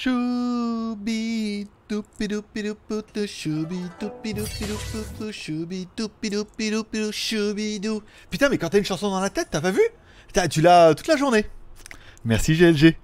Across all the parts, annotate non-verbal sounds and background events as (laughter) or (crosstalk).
Choubi choubi choubi doupidoupidoupidou, choubidou. Putain, mais quand t'as une chanson dans la tête, t'as pas vu? T'as- Tu l'as toute la journée. Merci GLG.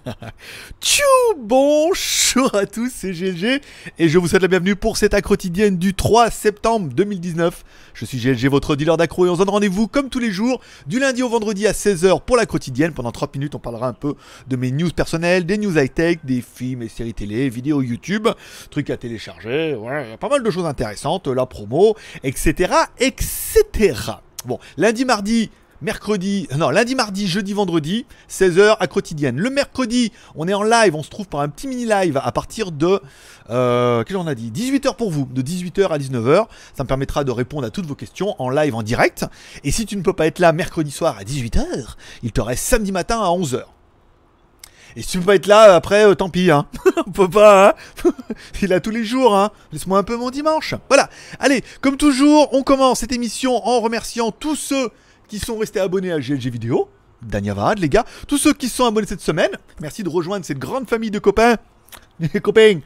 (laughs) Tchou Bonjour à tous, c'est GLG et je vous souhaite la bienvenue pour cette accro quotidienne du 3 septembre 2019. Je suis GLG, votre dealer d'accro et on se donne rendez-vous comme tous les jours du lundi au vendredi à 16h pour la quotidienne. Pendant 30 minutes, on parlera un peu de mes news personnelles, des news high-tech, des films et séries télé, vidéos YouTube, trucs à télécharger, ouais, il y a pas mal de choses intéressantes, la promo, etc. etc. Bon, lundi, mardi, mercredi, non, lundi, mardi, jeudi, vendredi, 16h à quotidienne. Le mercredi, on est en live, on se trouve par un petit mini live à partir de, euh, quel jour on a dit? 18h pour vous, de 18h à 19h. Ça me permettra de répondre à toutes vos questions en live, en direct. Et si tu ne peux pas être là mercredi soir à 18h, il te reste samedi matin à 11h. Et si tu peux pas être là, après, euh, tant pis, hein. (laughs) On peut pas, hein. (laughs) Il a tous les jours, hein. Laisse-moi un peu mon dimanche. Voilà. Allez, comme toujours, on commence cette émission en remerciant tous ceux qui sont restés abonnés à GLG Vidéo. Danyavad, les gars. Tous ceux qui sont abonnés cette semaine. Merci de rejoindre cette grande famille de copains. (laughs) Les copains,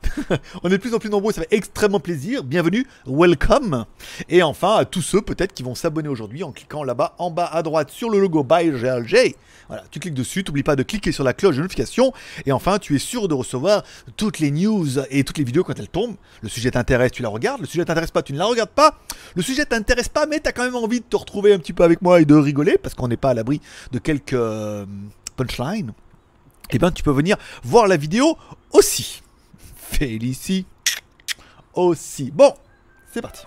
(laughs) on est de plus en plus nombreux, ça fait extrêmement plaisir. Bienvenue, welcome. Et enfin, à tous ceux peut-être qui vont s'abonner aujourd'hui en cliquant là-bas en bas à droite sur le logo By GLG. Voilà, tu cliques dessus, t'oublies pas de cliquer sur la cloche de notification. Et enfin, tu es sûr de recevoir toutes les news et toutes les vidéos quand elles tombent. Le sujet t'intéresse, tu la regardes. Le sujet t'intéresse pas, tu ne la regardes pas. Le sujet t'intéresse pas, mais t'as quand même envie de te retrouver un petit peu avec moi et de rigoler parce qu'on n'est pas à l'abri de quelques euh, punchlines. Eh bien, tu peux venir voir la vidéo aussi. Félicie aussi. Bon, c'est parti.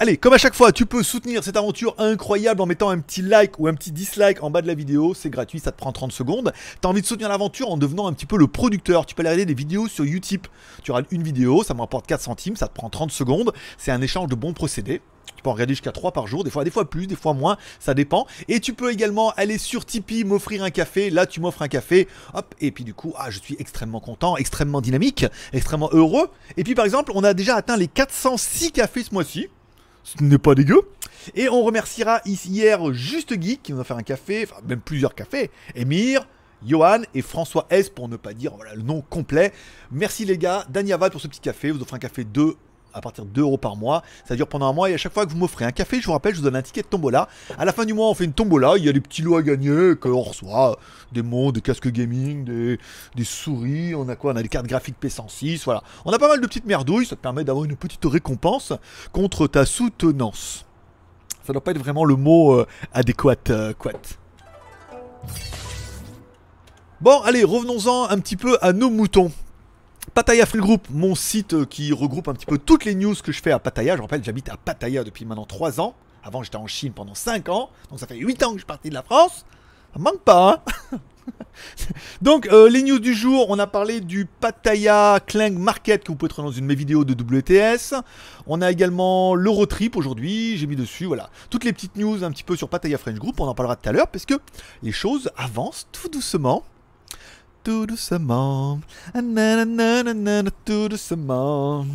Allez, comme à chaque fois, tu peux soutenir cette aventure incroyable en mettant un petit like ou un petit dislike en bas de la vidéo. C'est gratuit, ça te prend 30 secondes. T'as envie de soutenir l'aventure en devenant un petit peu le producteur. Tu peux aller regarder des vidéos sur Utip. Tu auras une vidéo, ça me rapporte 4 centimes, ça te prend 30 secondes. C'est un échange de bons procédés. Tu peux en regarder jusqu'à 3 par jour, des fois, des fois plus, des fois moins, ça dépend. Et tu peux également aller sur Tipeee, m'offrir un café. Là, tu m'offres un café. Hop, et puis du coup, ah, je suis extrêmement content, extrêmement dynamique, extrêmement heureux. Et puis par exemple, on a déjà atteint les 406 cafés ce mois-ci. Ce n'est pas dégueu. Et on remerciera hier Juste Geek qui nous a fait un café, enfin même plusieurs cafés. Émir, Johan et François S pour ne pas dire le nom complet. Merci les gars, Danyavad pour ce petit café. Vous offrez un café 2 à partir de 2 euros par mois. Ça dure pendant un mois et à chaque fois que vous m'offrez un café, je vous rappelle, je vous donne un ticket de tombola. À la fin du mois, on fait une tombola. Il y a des petits lots à gagner qu'on reçoit. Des mots, des casques gaming, des, souris. On a quoi? On a des cartes graphiques P106. Voilà. On a pas mal de petites merdouilles. Ça te permet d'avoir une petite récompense contre ta soutenance. Ça doit pas être vraiment le mot euh, adéquat. euh. Bon, allez, revenons-en un petit peu à nos moutons. Pattaya Free Group, mon site euh, qui regroupe un petit peu toutes les news que je fais à Pattaya. Je rappelle, j'habite à Pattaya depuis maintenant 3 ans. Avant, j'étais en Chine pendant 5 ans. Donc, ça fait 8 ans que je suis parti de la France. Ça manque pas, hein (laughs) Donc, euh, les news du jour, on a parlé du Pattaya Clang Market que vous pouvez trouver dans une de mes vidéos de WTS. On a également l'Eurotrip aujourd'hui, j'ai mis dessus, voilà. Toutes les petites news un petit peu sur Pattaya French Group, on en parlera tout à l'heure parce que les choses avancent tout doucement tout doucement. Ah, tout doucement.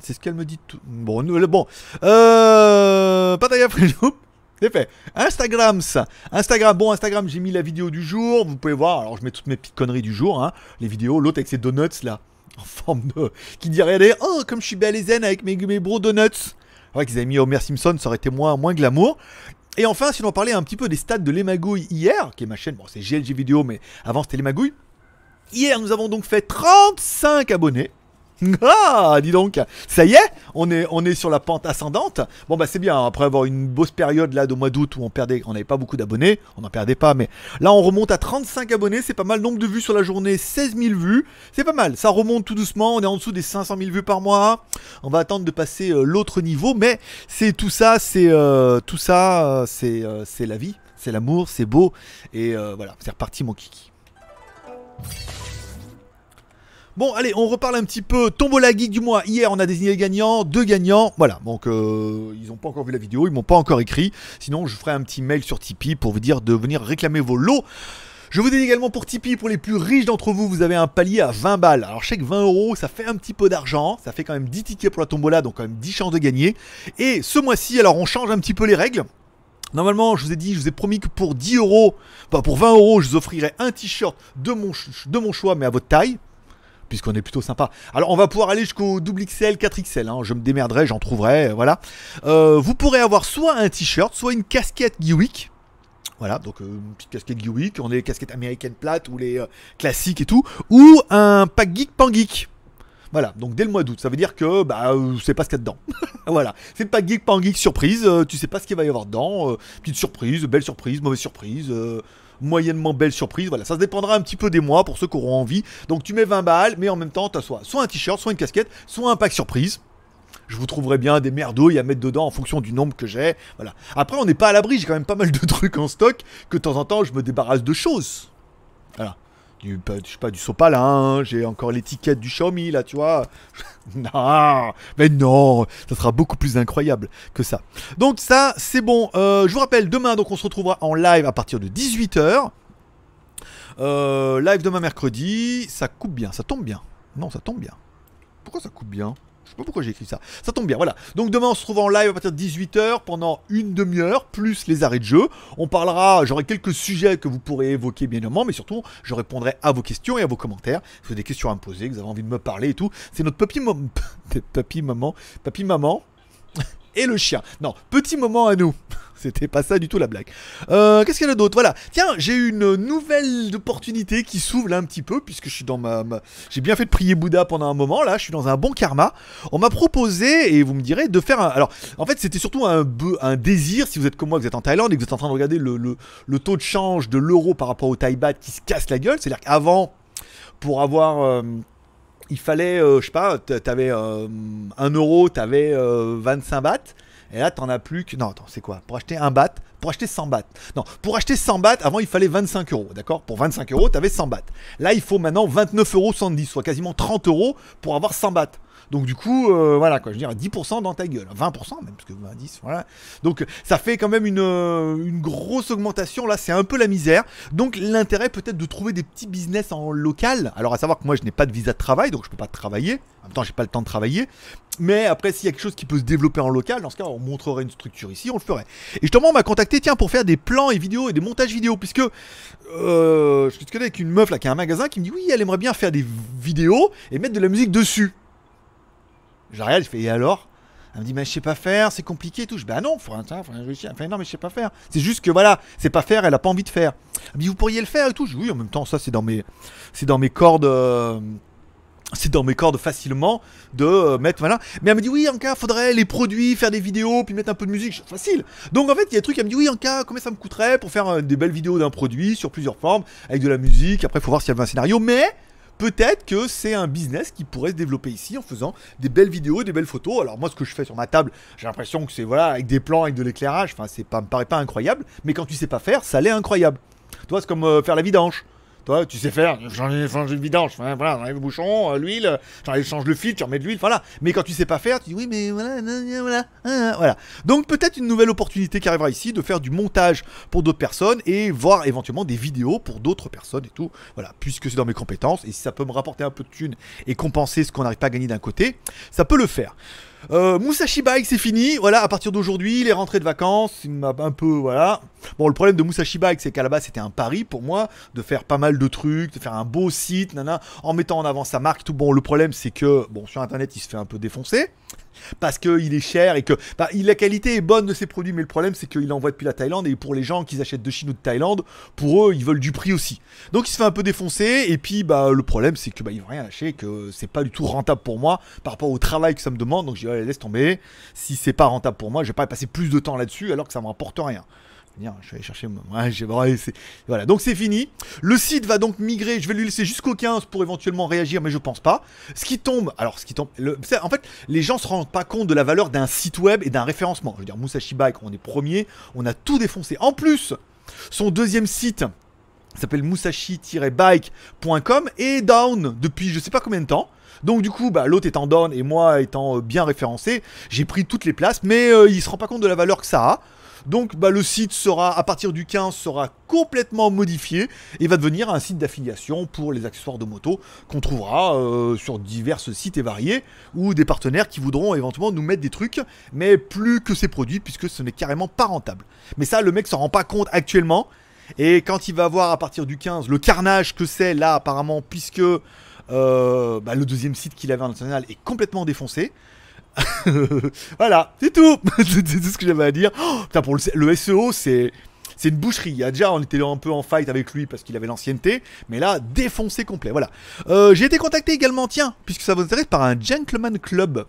C'est ce qu'elle me dit tout. Bon, bon. Euh. Group. (laughs) C'est fait. Instagram, ça. Instagram, bon, Instagram, j'ai mis la vidéo du jour. Vous pouvez voir. Alors, je mets toutes mes petites conneries du jour. Hein. Les vidéos. L'autre avec ses donuts, là. (laughs) En forme de. Qui dit regardez, oh, comme je suis belle et zen avec mes, mes donuts. Vrai qu'ils avaient mis Homer Simpson, ça aurait été moins, moins glamour. Et enfin, si l'on parlait un petit peu des stats de l'Emagouille hier, qui est ma chaîne, bon, c'est GLG vidéo, mais avant c'était l'Emagouille. Hier, nous avons donc fait 35 abonnés. Ah, dis donc, ça y est, on est, on est sur la pente ascendante. Bon bah c'est bien, après avoir une bosse période là de mois d'août où on perdait, on n'avait pas beaucoup d'abonnés, on n'en perdait pas, mais là on remonte à 35 abonnés, c'est pas mal. Nombre de vues sur la journée, 16 000 vues, c'est pas mal. Ça remonte tout doucement, on est en dessous des 500 000 vues par mois. On va attendre de passer euh, l'autre niveau, mais c'est tout ça, c'est euh, tout ça, euh, c'est la vie, c'est l'amour, c'est beau et voilà, c'est reparti mon kiki. Bon, allez, on reparle un petit peu. Tombola Geek du mois. Hier, on a désigné les gagnants, deux gagnants. Voilà, donc euh, ils n'ont pas encore vu la vidéo, ils m'ont pas encore écrit. Sinon, je ferai un petit mail sur Tipeee pour vous dire de venir réclamer vos lots. Je vous dis également pour Tipeee, pour les plus riches d'entre vous, vous avez un palier à 20 balles. Alors je sais que 20 euros, ça fait un petit peu d'argent, ça fait quand même 10 tickets pour la tombola, donc quand même 10 chances de gagner. Et ce mois-ci, alors on change un petit peu les règles. Normalement, je vous ai dit, je vous ai promis que pour 10 euros, pas pour 20 euros, je vous offrirai un t-shirt de mon choix, mais à votre taille puisqu'on est plutôt sympa. Alors on va pouvoir aller jusqu'au double XL, 4XL, hein. je me démerderai, j'en trouverai, voilà. Euh, vous pourrez avoir soit un t-shirt, soit une casquette Geewick. Voilà, donc euh, une petite casquette Geewick, on est les casquettes américaines plates ou les classiques et tout, ou un pack geek pan geek. Voilà, donc dès le mois d'août, ça veut dire que bah euh, sais pas ce qu'il y a dedans. (laughs) voilà, c'est pas geek pas geek surprise, euh, tu sais pas ce qu'il va y avoir dedans, euh, petite surprise, belle surprise, mauvaise surprise, moyennement belle surprise, voilà, ça dépendra un petit peu des mois pour ceux qui auront envie. Donc tu mets 20 balles, mais en même temps, tu soit, soit un t-shirt, soit une casquette, soit un pack surprise. Je vous trouverai bien des merdouilles à mettre dedans en fonction du nombre que j'ai. Voilà. Après, on n'est pas à l'abri, j'ai quand même pas mal de (laughs) trucs en stock que de temps en temps je me débarrasse de choses. Voilà du, je sais pas, du sopalin, j'ai encore l'étiquette du Xiaomi là, tu vois. (laughs) non, mais non, ça sera beaucoup plus incroyable que ça. Donc ça, c'est bon. Euh, je vous rappelle, demain, donc on se retrouvera en live à partir de 18h. Euh, live demain mercredi, ça coupe bien, ça tombe bien. Non, ça tombe bien. Pourquoi ça coupe bien? Je sais pas pourquoi j'ai écrit ça. Ça tombe bien, voilà. Donc demain on se trouve en live à partir de 18h pendant une demi-heure, plus les arrêts de jeu. On parlera, j'aurai quelques sujets que vous pourrez évoquer bien évidemment, mais surtout je répondrai à vos questions et à vos commentaires. Si vous avez des questions à me poser, que vous avez envie de me parler et tout. C'est notre papy, (laughs) papy maman, papy maman et le chien. Non, petit moment à nous. (laughs) C'était pas ça du tout la blague. Euh, qu'est-ce qu'il y a d'autre? Voilà. Tiens, j'ai une nouvelle opportunité qui s'ouvre là un petit peu, puisque je suis dans ma. J'ai bien fait de prier Bouddha pendant un moment, là, je suis dans un bon karma. On m'a proposé, et vous me direz, de faire un. Alors, en fait, c'était surtout un, désir, si vous êtes comme moi, vous êtes en Thaïlande et que vous êtes en train de regarder le, taux de change de l'euro par rapport au Thai qui se casse la gueule. C'est-à-dire qu'avant, pour avoir. Euh, il fallait, euh, je sais pas, t'avais euh, 1 euro, t'avais 25 bahts. Et là, t'en as plus que. Non, attends, c'est quoi? Pour acheter un bat, pour acheter 100 bahts. Non, pour acheter 100 bahts, avant, il fallait 25 euros, d'accord? Pour 25 euros, t'avais 100 bahts. Là, il faut maintenant 29,70 euros, soit quasiment 30 euros pour avoir 100 bahts. Donc du coup, euh, voilà quoi, je veux dire 10% dans ta gueule, 20% même, parce que 10, voilà. Donc ça fait quand même une, euh, une grosse augmentation, là c'est un peu la misère. Donc l'intérêt peut-être de trouver des petits business en local. Alors à savoir que moi je n'ai pas de visa de travail, donc je peux pas travailler. En même temps j'ai pas le temps de travailler. Mais après, s'il y a quelque chose qui peut se développer en local, dans ce cas, on montrerait une structure ici, on le ferait. Et justement, on m'a contacté, tiens, pour faire des plans et vidéos et des montages vidéo, puisque euh, je suis avec une meuf là qui a un magasin qui me dit oui, elle aimerait bien faire des vidéos et mettre de la musique dessus. J'arrive, je fais, et alors? Elle me dit, mais je sais pas faire, c'est compliqué et tout. Je dis, bah non, faut, faut réussir. Enfin, non, mais je sais pas faire. C'est juste que voilà, c'est pas faire, elle a pas envie de faire. Elle me dit, vous pourriez le faire et tout. Je dis, oui, en même temps, ça, c'est dans mes, c'est dans mes cordes. Euh, c'est dans mes cordes facilement de euh, mettre voilà mais elle me dit oui en cas faudrait les produits faire des vidéos puis mettre un peu de musique facile donc en fait il y a des trucs elle me dit oui en cas combien ça me coûterait pour faire euh, des belles vidéos d'un produit sur plusieurs formes avec de la musique après faut voir s'il y avait un scénario mais peut-être que c'est un business qui pourrait se développer ici en faisant des belles vidéos, des belles photos. Alors moi, ce que je fais sur ma table, j'ai l'impression que c'est voilà avec des plans, avec de l'éclairage. Enfin, c'est pas, me paraît pas incroyable, mais quand tu sais pas faire, ça l'est incroyable. Toi, c'est comme euh, faire la vidange. Tu sais faire, j'enlève le vidange, voilà, j'enlève le bouchon, euh, l'huile, j'enlève, change le fil, tu remets de l'huile, voilà. Mais quand tu sais pas faire, tu dis oui, mais voilà, voilà, voilà. Donc peut-être une nouvelle opportunité qui arrivera ici de faire du montage pour d'autres personnes et voir éventuellement des vidéos pour d'autres personnes et tout. Voilà, puisque c'est dans mes compétences et si ça peut me rapporter un peu de thunes et compenser ce qu'on n'arrive pas à gagner d'un côté, ça peut le faire. Euh, Musashi Bike, c'est fini. Voilà, à partir d'aujourd'hui, les rentrées de vacances, il m'a un peu. Voilà. Bon, le problème de Musashi Bike, c'est qu'à la base, c'était un pari pour moi de faire pas mal de trucs, de faire un beau site, nana, en mettant en avant sa marque. Tout bon, le problème, c'est que, bon, sur internet, il se fait un peu défoncer parce qu'il est cher et que bah, la qualité est bonne de ses produits, mais le problème c'est qu'il envoie depuis la Thaïlande et pour les gens qui achètent de Chine ou de Thaïlande, pour eux ils veulent du prix aussi. Donc il se fait un peu défoncer et puis bah le problème c'est que bah il rien lâcher, que c'est pas du tout rentable pour moi par rapport au travail que ça me demande. Donc je dis laisse tomber, si c'est pas rentable pour moi, je vais pas passer plus de temps là-dessus alors que ça me rapporte rien je vais aller chercher. Voilà, donc c'est fini. Le site va donc migrer. Je vais lui laisser jusqu'au 15 pour éventuellement réagir, mais je pense pas. Ce qui tombe, alors ce qui tombe, en fait, les gens se rendent pas compte de la valeur d'un site web et d'un référencement. Je veux dire, Musashi Bike, on est premier, on a tout défoncé. En plus, son deuxième site s'appelle musashi-bike.com et down depuis je sais pas combien de temps. Donc du coup, bah, l'autre étant down et moi étant euh, bien référencé, j'ai pris toutes les places, mais euh, il se rend pas compte de la valeur que ça a. Donc bah, le site sera, à partir du 15, sera complètement modifié et va devenir un site d'affiliation pour les accessoires de moto qu'on trouvera euh, sur divers sites et variés ou des partenaires qui voudront éventuellement nous mettre des trucs, mais plus que ces produits puisque ce n'est carrément pas rentable. Mais ça, le mec s'en rend pas compte actuellement. Et quand il va voir à partir du 15 le carnage que c'est là apparemment puisque euh, bah, le deuxième site qu'il avait en national est complètement défoncé. (laughs) voilà, c'est tout. (laughs) c'est tout ce que j'avais à dire. Oh, putain, pour le, SEO, c'est c'est une boucherie. Il y a déjà, on était un peu en fight avec lui parce qu'il avait l'ancienneté, mais là, défoncé complet. Voilà. Euh, j'ai été contacté également, tiens, puisque ça vous intéresse, par un gentleman club.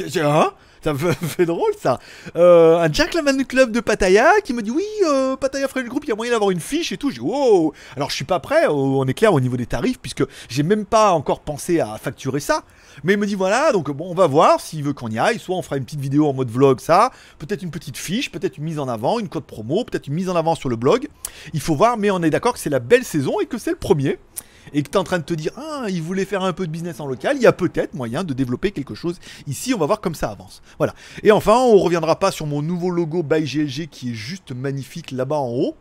Hein? Ça (laughs) fait drôle ça. Euh, un gentleman club de Pattaya qui me dit oui, euh, Pattaya French Group, il y a moyen d'avoir une fiche et tout. J'ai wow. Alors je suis pas prêt, on est clair au niveau des tarifs puisque j'ai même pas encore pensé à facturer ça. Mais il me dit voilà, donc bon, on va voir s'il veut qu'on y aille. Soit on fera une petite vidéo en mode vlog, ça, peut-être une petite fiche, peut-être une mise en avant, une code promo, peut-être une mise en avant sur le blog. Il faut voir, mais on est d'accord que c'est la belle saison et que c'est le premier et que tu es en train de te dire ah il voulait faire un peu de business en local, il y a peut-être moyen de développer quelque chose ici, on va voir comme ça avance. Voilà. Et enfin, on reviendra pas sur mon nouveau logo by GLG qui est juste magnifique là-bas en haut.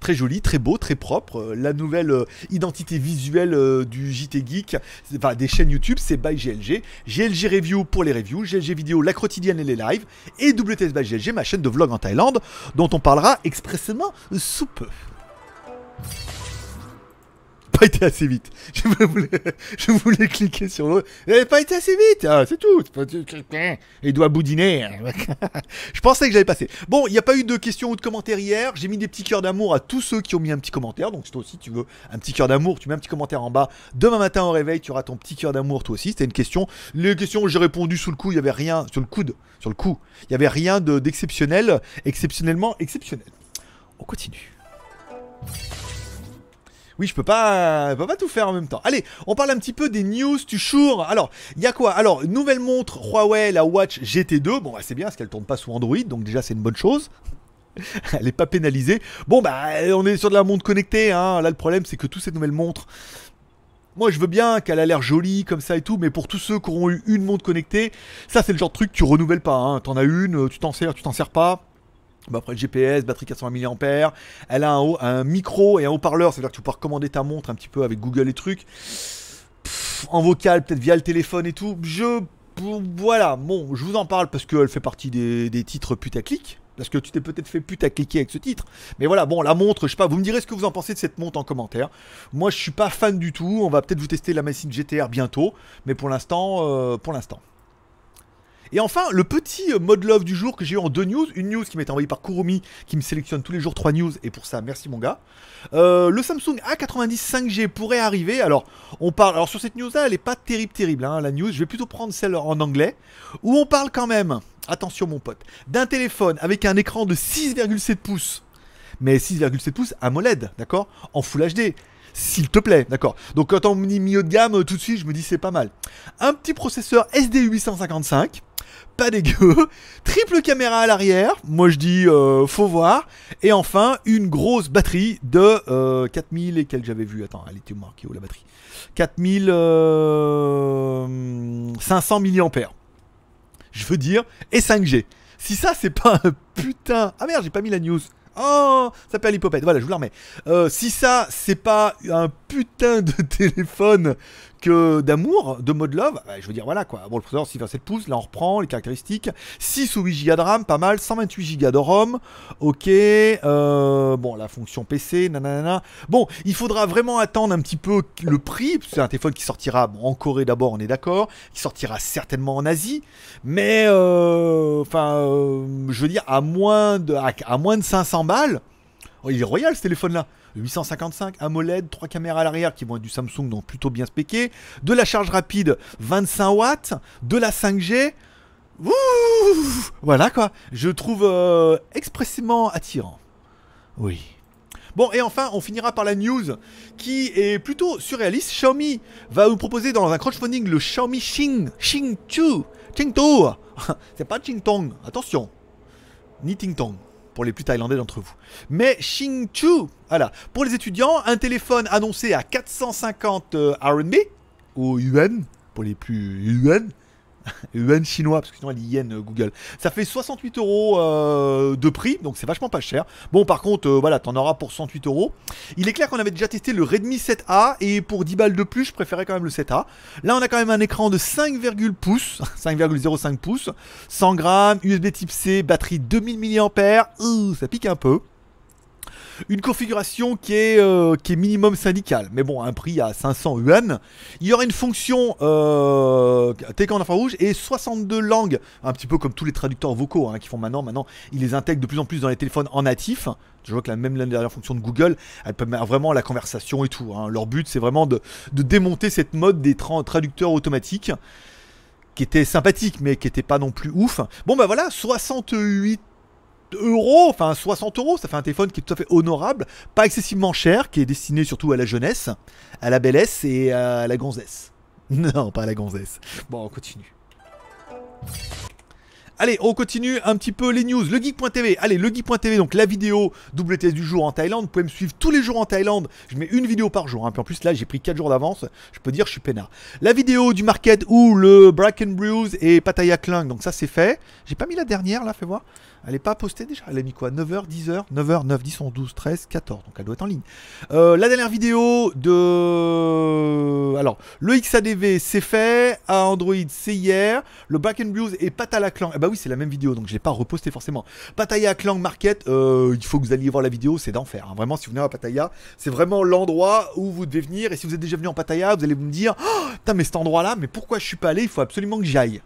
Très joli, très beau, très propre. Euh, la nouvelle euh, identité visuelle euh, du JT Geek, enfin des chaînes YouTube, c'est by GLG. GLG Review pour les reviews, GLG Vidéo, la quotidienne et les lives, et WTS by GLG, ma chaîne de vlog en Thaïlande, dont on parlera expressément sous peu pas été assez vite. (laughs) Je voulais, je voulais cliquer sur l'autre. Il pas été assez vite, ah, c'est tout. Il doit boudiner. je pensais que j'allais passer. Bon, il n'y a pas eu de questions ou de commentaires hier. J'ai mis des petits cœurs d'amour à tous ceux qui ont mis un petit commentaire. Donc, si toi aussi tu veux un petit cœur d'amour, tu mets un petit commentaire en bas. Demain matin au réveil, tu auras ton petit cœur d'amour toi aussi. C'était une question. Les questions, j'ai répondu sous le coup. Il n'y avait rien sur le coude, sur le coup. Il n'y avait rien d'exceptionnel, exceptionnellement exceptionnel. On continue. Oui, je peux pas, pas tout faire en même temps. Allez, on parle un petit peu des news du jour. Alors, il y a quoi? Alors, nouvelle montre Huawei, la Watch GT2. Bon, bah, c'est bien parce qu'elle tourne pas sous Android, donc déjà c'est une bonne chose. (laughs) Elle est pas pénalisée. Bon, bah, on est sur de la montre connectée. Hein. Là, le problème, c'est que toutes ces nouvelles montres. Moi, je veux bien qu'elle a l'air jolie comme ça et tout, mais pour tous ceux qui auront eu une montre connectée, ça, c'est le genre de truc que tu renouvelles pas. Hein. T'en as une, tu t'en sers, tu t'en sers pas. Bah après le GPS, batterie 420 mAh, elle a un, micro et un haut-parleur, c'est-à-dire que tu peux commander ta montre un petit peu avec Google et trucs. en vocal, peut-être via le téléphone et tout. Je. Voilà, bon, je vous en parle parce qu'elle fait partie des, des titres putaclic. Parce que tu t'es peut-être fait putacliquer avec ce titre. Mais voilà, bon, la montre, je sais pas, vous me direz ce que vous en pensez de cette montre en commentaire. Moi, je suis pas fan du tout. On va peut-être vous tester la machine GTR bientôt. Mais pour l'instant, euh, pour l'instant. Et enfin, le petit euh, mode love du jour que j'ai eu en deux news. Une news qui m'est envoyée par Kurumi, qui me sélectionne tous les jours trois news, et pour ça, merci mon gars. Euh, le Samsung A90 5G pourrait arriver. Alors, on parle. Alors, sur cette news-là, elle est pas terrible, terrible, hein, la news. Je vais plutôt prendre celle en anglais, où on parle quand même, attention mon pote, d'un téléphone avec un écran de 6,7 pouces. Mais 6,7 pouces AMOLED, d'accord? En Full HD s'il te plaît, d'accord. Donc quand on me dit milieu de gamme, tout de suite, je me dis c'est pas mal. Un petit processeur SD855, pas dégueu. (laughs) Triple caméra à l'arrière, moi je dis euh, faut voir. Et enfin, une grosse batterie de 4000 euh, et quelle j'avais vu. Attends, elle était marquée où la batterie? 4500 euh, mAh. Je veux dire, et 5G. Si ça c'est pas un (laughs) putain... Ah merde, j'ai pas mis la news. Oh, ça perd l'hypopète. Voilà, je vous la remets. si ça, c'est pas un putain de (laughs) téléphone que d'amour, de mode love, bah, je veux dire voilà quoi. Bon, le processeur 6,7 pouces, là on reprend les caractéristiques. 6 ou 8 Go de RAM, pas mal. 128 Go de ROM, ok. Euh, bon, la fonction PC, nanana. Bon, il faudra vraiment attendre un petit peu le prix. C'est un téléphone qui sortira en Corée d'abord, on est d'accord. Qui sortira certainement en Asie. Mais, euh, enfin, euh, je veux dire, à moins de, à, moins de 500 balles. Oh, il est royal ce téléphone là. 855 AMOLED, 3 caméras à l'arrière qui vont être du Samsung, donc plutôt bien spéqué. De la charge rapide, 25 watts. De la 5G. voilà quoi. Je trouve euh, expressément attirant. Oui. Bon, et enfin, on finira par la news qui est plutôt surréaliste. Xiaomi va vous proposer dans un crowdfunding le Xiaomi Xing, Xing 2, Xing 2. C'est pas Xing Tong, attention. Ni Ting Tong pour les plus thaïlandais d'entre vous. Mais Xingchu, voilà. Pour les étudiants, un téléphone annoncé à 450 euh, RMB, ou yuan, pour les plus yuan, (laughs) yuan chinois, parce que sinon elle dit yen euh, Google. Ça fait 68 euros euh, de prix, donc c'est vachement pas cher. Bon, par contre, euh, voilà, t'en auras pour 108 euros. Il est clair qu'on avait déjà testé le Redmi 7A, et pour 10 balles de plus, je préférais quand même le 7A. Là, on a quand même un écran de 5,0 pouces, (laughs) 5,05 pouces, 100 grammes, USB type C, batterie 2000 mAh, ça pique un peu une configuration qui est, euh, qui est minimum syndical, mais bon, un prix à 500 yuan. Il y aura une fonction euh, télécommande infrarouge et 62 langues, un petit peu comme tous les traducteurs vocaux hein, qui font maintenant. Maintenant, ils les intègrent de plus en plus dans les téléphones en natif. Je vois que la même la dernière fonction de Google, elle permet vraiment la conversation et tout. Hein. Leur but, c'est vraiment de, démonter cette mode des traducteurs automatiques qui était sympathique mais qui était pas non plus ouf. Bon bah voilà, 68 euros, enfin 60 euros, ça fait un téléphone qui est tout à fait honorable, pas excessivement cher, qui est destiné surtout à la jeunesse, à la bellesse et à la gonzesse. (laughs) Non, pas à la gonzesse. Bon, on continue. Allez, on continue un petit peu les news. Le geek.tv. Allez, le geek.tv, donc la vidéo WTS du jour en Thaïlande. Vous pouvez me suivre tous les jours en Thaïlande. Je mets une vidéo par jour. Hein. En plus, là, j'ai pris 4 jours d'avance. Je peux dire, je suis peinard. La vidéo du market où le Bracken Brews et Pattaya Klang. Donc ça, c'est fait. J'ai pas mis la dernière, là, fais voir. Elle est pas postée déjà. Elle a mis quoi? 9h, 10h 9h, 9, 10, 11, 12, 13, 14. Donc elle doit être en ligne. Euh, la dernière vidéo de. Alors, le XADV, c'est fait. À Android, c'est hier. Le Back and Blues et Pataya Clang. Eh bah oui, c'est la même vidéo. Donc je l'ai pas reposté forcément. Pataya Clang Market, euh, il faut que vous alliez voir la vidéo. C'est d'enfer. Hein. Vraiment, si vous venez à Pataya, c'est vraiment l'endroit où vous devez venir. Et si vous êtes déjà venu en Pataya, vous allez me dire oh, Putain, mais cet endroit-là, mais pourquoi je suis pas allé Il faut absolument que j'y aille.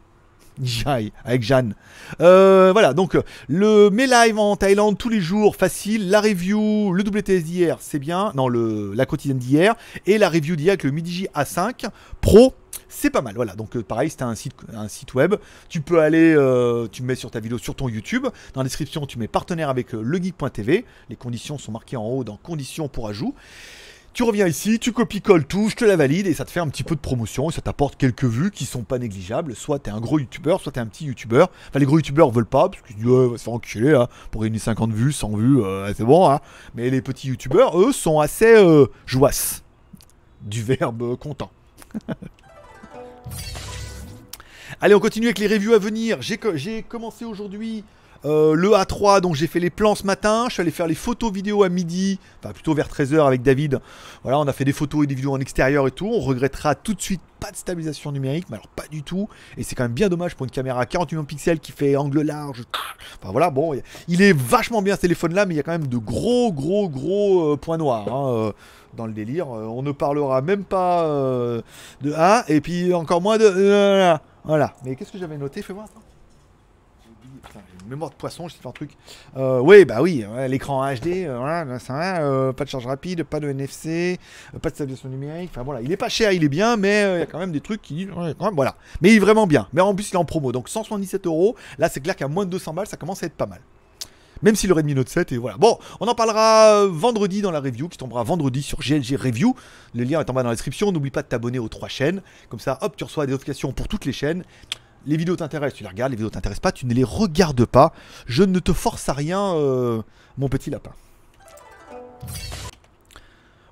(laughs) Jai, avec Jeanne. Euh, voilà, donc le mes live en Thaïlande tous les jours, facile. La review, le WTS d'hier, c'est bien. Non, le, la quotidienne d'hier. Et la review d'hier avec le MIDI A5 Pro. C'est pas mal, voilà. Donc, euh, pareil, c'est un site, un site web. Tu peux aller, euh, tu mets sur ta vidéo sur ton YouTube. Dans la description, tu mets partenaire avec legeek.tv. Les conditions sont marquées en haut dans conditions pour ajout. Tu reviens ici, tu copies-colles tout, je te la valide et ça te fait un petit peu de promotion et ça t'apporte quelques vues qui sont pas négligeables. Soit t'es un gros youtubeur, soit t'es un petit youtubeur. Enfin, les gros youtubeurs veulent pas parce qu'ils disent ouais, va se hein, pour gagner 50 vues, 100 vues, euh, c'est bon. Hein. Mais les petits youtubeurs, eux, sont assez euh, joasses. Du verbe content. (laughs) Allez, on continue avec les reviews à venir. J'ai commencé aujourd'hui euh, le A3, donc j'ai fait les plans ce matin. Je suis allé faire les photos vidéo à midi, enfin plutôt vers 13h avec David. Voilà, on a fait des photos et des vidéos en extérieur et tout. On regrettera tout de suite pas de stabilisation numérique, mais alors pas du tout. Et c'est quand même bien dommage pour une caméra 48 millions de pixels qui fait angle large. Enfin voilà, bon, il est vachement bien ce téléphone-là, mais il y a quand même de gros, gros, gros euh, points noirs. Hein, euh, dans le délire, on ne parlera même pas de A, et puis encore moins de... voilà. Mais qu'est-ce que j'avais noté Fais voir. mémoire de poisson, je sais pas un truc. Euh, oui, bah oui, l'écran HD, euh, voilà, euh, pas de charge rapide, pas de NFC, pas de stabilisation numérique. Enfin voilà, il est pas cher, il est bien, mais il y a quand même des trucs qui, voilà. Mais il est vraiment bien. Mais en plus, il est en promo, donc 177 euros. Là, c'est clair qu'à moins de 200 balles, ça commence à être pas mal. Même si le Redmi Note 7 et voilà. Bon, on en parlera vendredi dans la review qui tombera vendredi sur GLG Review. Le lien est en bas dans la description. N'oublie pas de t'abonner aux trois chaînes. Comme ça, hop, tu reçois des notifications pour toutes les chaînes les vidéos t'intéressent, tu les regardes, les vidéos t'intéressent pas, tu ne les regardes pas. Je ne te force à rien, euh, mon petit lapin.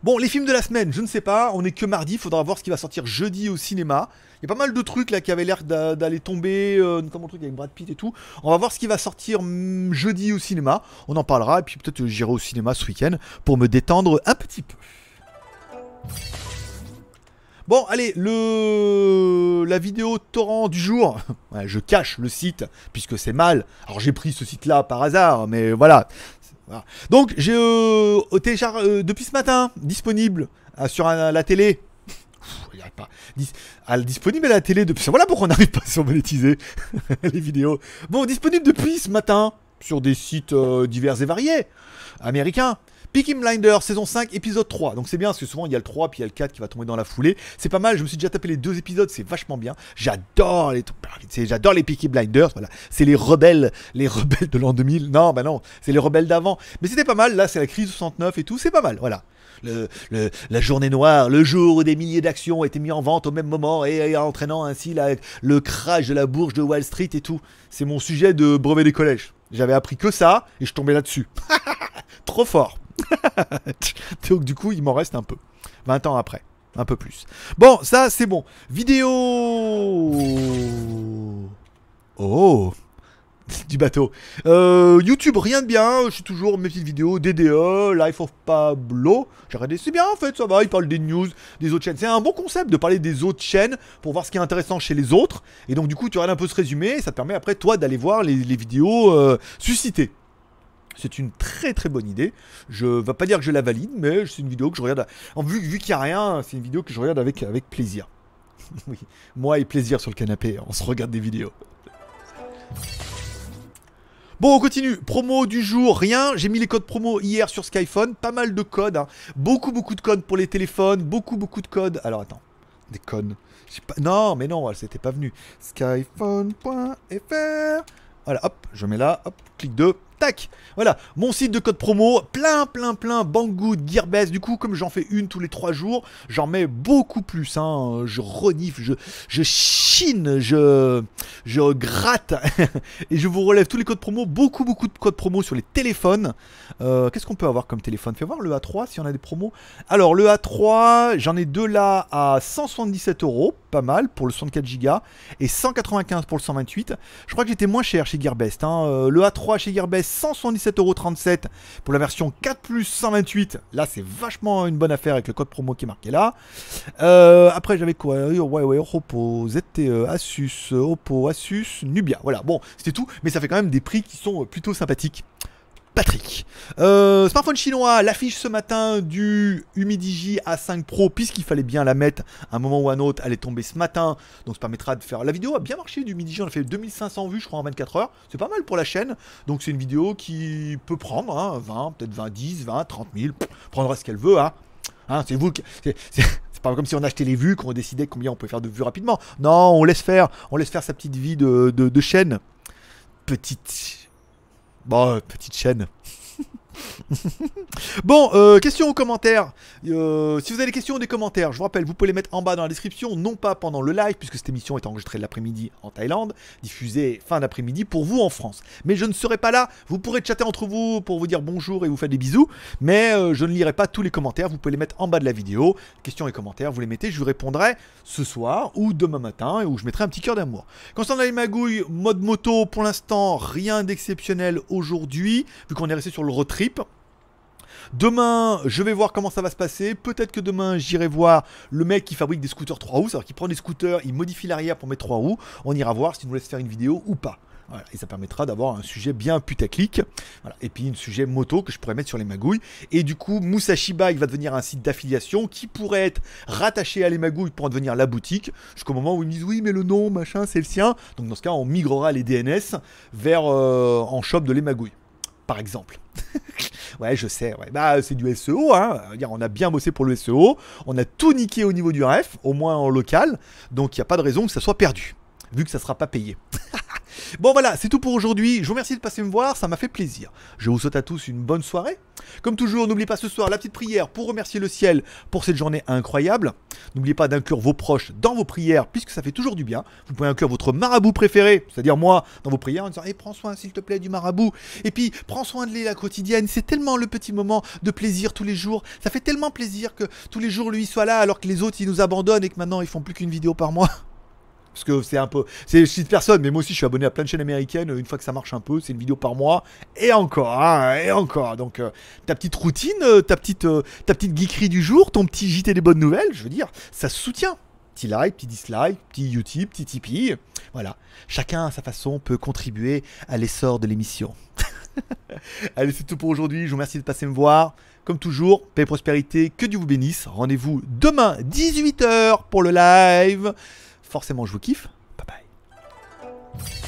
Bon, les films de la semaine, je ne sais pas, on est que mardi, faudra voir ce qui va sortir jeudi au cinéma. Il y a pas mal de trucs là qui avaient l'air d'aller tomber, euh, notamment le truc avec Brad Pitt et tout. On va voir ce qui va sortir mm, jeudi au cinéma, on en parlera, et puis peut-être j'irai au cinéma ce week-end pour me détendre un petit peu. Bon, allez, le la vidéo torrent du jour. (laughs) je cache le site puisque c'est mal. Alors j'ai pris ce site-là par hasard, mais voilà. Donc j'ai euh, euh, depuis ce matin disponible euh, sur la télé. pas. disponible à la télé depuis. Voilà pourquoi on n'arrive pas à surmonétiser (laughs) les vidéos. Bon, disponible depuis ce matin sur des sites divers et variés américains. Peaky Blinders, saison 5, épisode 3. Donc c'est bien parce que souvent il y a le 3 puis il y a le 4 qui va tomber dans la foulée. C'est pas mal, je me suis déjà tapé les deux épisodes, c'est vachement bien. J'adore les j'adore les Peaky Blinders, voilà. C'est les rebelles, les rebelles de l'an 2000. Non, bah non, c'est les rebelles d'avant. Mais c'était pas mal, là c'est la crise 69 et tout, c'est pas mal, voilà. Le, la journée noire, le jour où des milliers d'actions ont été mis en vente au même moment et, entraînant ainsi le crash de la bourse de Wall Street et tout. C'est mon sujet de brevet des collèges. J'avais appris que ça et je tombais là-dessus. (laughs) Trop fort. (laughs) Donc du coup, il m'en reste un peu. 20 ans après. Un peu plus. Bon, ça c'est bon. Vidéo Oh (laughs) du bateau. Euh, YouTube, rien de bien. Je suis toujours mes petites vidéos. DDE, Life of Pablo. J'ai regardé, c'est bien en fait, ça va. Il parle des news, des autres chaînes. C'est un bon concept de parler des autres chaînes pour voir ce qui est intéressant chez les autres. Et donc, du coup, tu regardes un peu ce résumé. Et ça te permet après, toi, d'aller voir les, vidéos euh, suscitées. C'est une très très bonne idée. Je ne vais pas dire que je la valide, mais c'est une vidéo que je regarde. En vu, vu qu'il n'y a rien, c'est une vidéo que je regarde avec, avec plaisir. (laughs) moi et plaisir sur le canapé, on se regarde des vidéos. Bon, on continue. Promo du jour, rien. J'ai mis les codes promo hier sur Skyphone. Pas mal de codes. Hein. Beaucoup, beaucoup de codes pour les téléphones. Beaucoup, beaucoup de codes. Alors, attends. Des codes. Pas... Non, mais non, c'était pas venu. Skyphone.fr. Voilà, hop, je mets là. Hop, clic 2. Voilà, mon site de code promo, plein, plein, plein, Banggood, Gearbest. Du coup, comme j'en fais une tous les trois jours, j'en mets beaucoup plus. Hein. Je renifle, je, chine, je, je gratte. (laughs) et je vous relève tous les codes promo, beaucoup, beaucoup de codes promo sur les téléphones. Euh, qu'est-ce qu'on peut avoir comme téléphone? Fais voir le A3 si on a des promos. Alors, le A3, j'en ai deux là à 177 euros, pas mal pour le 64 Go, et 195 pour le 128. Je crois que j'étais moins cher chez Gearbest. Hein. Euh, le A3 chez Gearbest, 177,37€ pour la version 4 plus 128. Là, c'est vachement une bonne affaire avec le code promo qui est marqué là. Euh, après, j'avais quoi ouais, Oppo, ZTE, Asus, Oppo, Asus, Nubia. Voilà, bon, c'était tout. Mais ça fait quand même des prix qui sont plutôt sympathiques. Patrick. Euh, smartphone chinois, l'affiche ce matin du Humidigi A5 Pro, puisqu'il fallait bien la mettre à un moment ou à un autre, elle est tombée ce matin, donc ça permettra de faire... La vidéo a bien marché du Humidigi, on a fait 2500 vues je crois en 24 heures, c'est pas mal pour la chaîne, donc c'est une vidéo qui peut prendre 20, hein, peut-être 20, 10, 20, 30 000, prendra ce qu'elle veut, hein. hein c'est vous qui... C'est pas comme si on achetait les vues, qu'on décidait combien on peut faire de vues rapidement. Non, on laisse faire, on laisse faire sa petite vie de chaîne. Petite Bon, petite chaîne. (laughs) (laughs) bon, euh, questions ou commentaires. Euh, si vous avez des questions ou des commentaires, je vous rappelle, vous pouvez les mettre en bas dans la description, non pas pendant le live, puisque cette émission est enregistrée l'après-midi en Thaïlande, diffusée fin d'après-midi pour vous en France. Mais je ne serai pas là, vous pourrez chatter entre vous pour vous dire bonjour et vous faire des bisous, mais euh, je ne lirai pas tous les commentaires, vous pouvez les mettre en bas de la vidéo. Questions et commentaires, vous les mettez, je vous répondrai ce soir ou demain matin, où je mettrai un petit cœur d'amour. Concernant les magouilles, mode moto, pour l'instant, rien d'exceptionnel aujourd'hui, vu qu'on est resté sur le road Demain, je vais voir comment ça va se passer. Peut-être que demain, j'irai voir le mec qui fabrique des scooters 3 roues. C'est-à-dire qu'il prend des scooters, il modifie l'arrière pour mettre 3 roues. On ira voir s'il nous laisse faire une vidéo ou pas. et ça permettra d'avoir un sujet bien putaclic. Et puis un sujet moto que je pourrais mettre sur les magouilles. Et du coup, Musashi Bike va devenir un site d'affiliation qui pourrait être rattaché à les magouilles pour en devenir la boutique. Jusqu'au moment où ils me disent oui, mais le nom, machin, c'est le sien. Donc dans ce cas, on migrera les DNS vers euh, en shop de les magouilles par exemple. (laughs) ouais, je sais, ouais. Bah, c'est du SEO, hein. On a bien bossé pour le SEO, on a tout niqué au niveau du ref, au moins en local, donc il n'y a pas de raison que ça soit perdu, vu que ça ne sera pas payé. (laughs) Bon voilà, c'est tout pour aujourd'hui. Je vous remercie de passer me voir, ça m'a fait plaisir. Je vous souhaite à tous une bonne soirée. Comme toujours, n'oubliez pas ce soir la petite prière pour remercier le ciel pour cette journée incroyable. N'oubliez pas d'inclure vos proches dans vos prières, puisque ça fait toujours du bien. Vous pouvez inclure votre marabout préféré, c'est-à-dire moi, dans vos prières, en disant hey, prends soin s'il te plaît du marabout. Et puis prends soin de la quotidienne. C'est tellement le petit moment de plaisir tous les jours. Ça fait tellement plaisir que tous les jours lui soit là, alors que les autres ils nous abandonnent et que maintenant ils font plus qu'une vidéo par mois. (laughs) Parce que c'est un peu. C'est de personne, mais moi aussi je suis abonné à plein de chaînes américaines. Une fois que ça marche un peu, c'est une vidéo par mois. Et encore, hein, et encore. Donc euh, ta petite routine, euh, ta petite, euh, ta petite geekerie du jour, ton petit JT des bonnes nouvelles, je veux dire, ça se soutient. Petit like, petit dislike, petit YouTube, petit Tipeee. Voilà. Chacun à sa façon peut contribuer à l'essor de l'émission. (laughs) Allez, c'est tout pour aujourd'hui. Je vous remercie de passer me voir. Comme toujours, paix et prospérité, que Dieu vous bénisse. Rendez-vous demain, 18h pour le live forcément je vous kiffe. Bye bye.